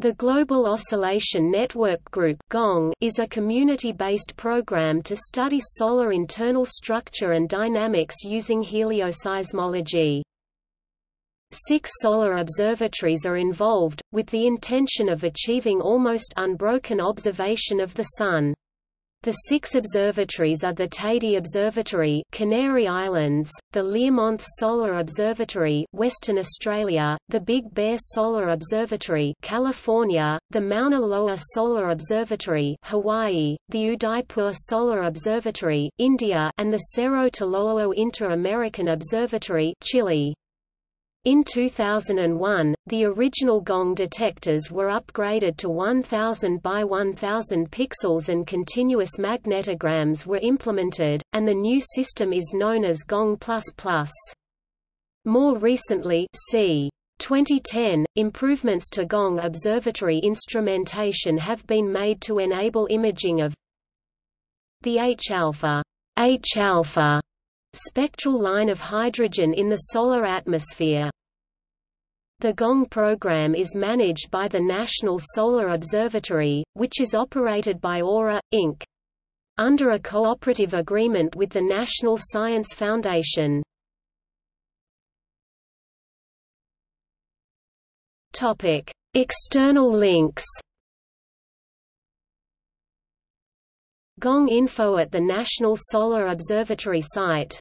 The Global Oscillation Network Group is a community-based program to study solar internal structure and dynamics using helioseismology. Six solar observatories are involved, with the intention of achieving almost unbroken observation of the Sun. The six observatories are the Teide Observatory Canary Islands, the Learmonth Solar Observatory Western Australia, the Big Bear Solar Observatory California, the Mauna Loa Solar Observatory Hawaii, the Udaipur Solar Observatory India and the Cerro Tololo Inter-American Observatory Chile. In 2001, the original gong detectors were upgraded to 1000 by 1000 pixels and continuous magnetograms were implemented, and the new system is known as Gong++. More recently c. 2010, improvements to GONG observatory instrumentation have been made to enable imaging of the H-alpha H-alpha spectral line of hydrogen in the solar atmosphere. The GONG program is managed by the National Solar Observatory, which is operated by Aura, Inc. under a cooperative agreement with the National Science Foundation. External links Gong info at the National Solar Observatory site